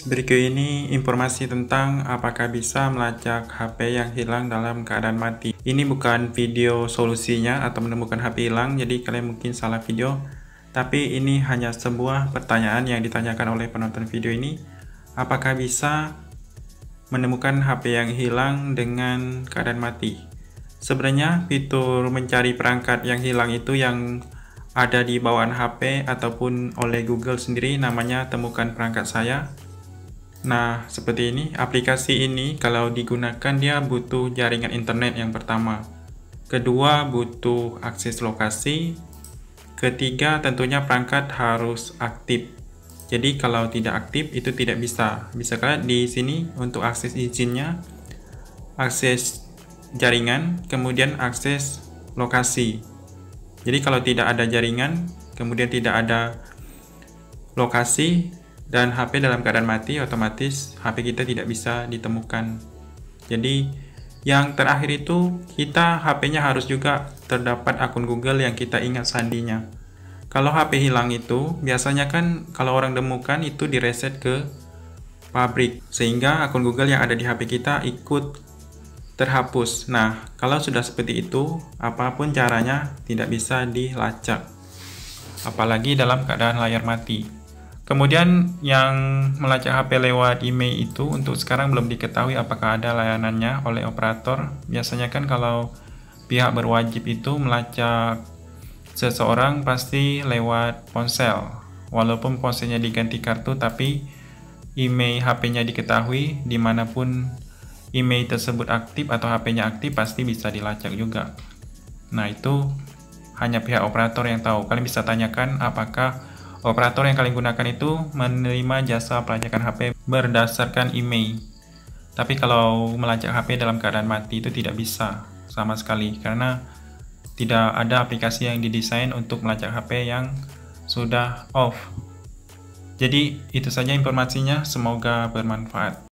Berikut ini informasi tentang apakah bisa melacak HP yang hilang dalam keadaan mati. Ini bukan video solusinya atau menemukan HP hilang, jadi kalian mungkin salah video. Tapi ini hanya sebuah pertanyaan yang ditanyakan oleh penonton video ini. Apakah bisa menemukan HP yang hilang dengan keadaan mati? Sebenarnya fitur mencari perangkat yang hilang itu yang ada di bawaan HP ataupun oleh Google sendiri namanya temukan perangkat saya. Nah, seperti ini, aplikasi ini kalau digunakan dia butuh jaringan internet yang pertama. Kedua, butuh akses lokasi. Ketiga, tentunya perangkat harus aktif. Jadi kalau tidak aktif itu tidak bisa. Bisa kalian di sini untuk akses izinnya, akses jaringan, kemudian akses lokasi. Jadi kalau tidak ada jaringan, kemudian tidak ada lokasi dan HP dalam keadaan mati, otomatis HP kita tidak bisa ditemukan. Jadi yang terakhir itu kita HP-nya harus juga terdapat akun Google yang kita ingat sandinya. Kalau HP hilang itu biasanya kan kalau orang temukan itu direset ke pabrik sehingga akun Google yang ada di HP kita ikut terhapus. Nah, kalau sudah seperti itu, apa pun caranya tidak bisa dilacak. Apalagi dalam keadaan layar mati. Kemudian yang melacak HP lewat email itu untuk sekarang belum diketahui apakah ada layanannya oleh operator. Biasanya kan kalau pihak berwajib itu melacak seseorang pasti lewat ponsel. Walaupun ponselnya diganti kartu tapi email HP-nya diketahui di mana pun email tersebut aktif atau HP-nya aktif pasti bisa dilacak juga. Nah, itu hanya pihak operator yang tahu. Kalian bisa tanyakan apakah operator yang kalian gunakan itu menerima jasa pelacakan HP berdasarkan email. Tapi kalau melacak HP dalam keadaan mati itu tidak bisa sama sekali karena tidak ada aplikasi yang didesain untuk melacak HP yang sudah off. Jadi itu saja informasinya, semoga bermanfaat.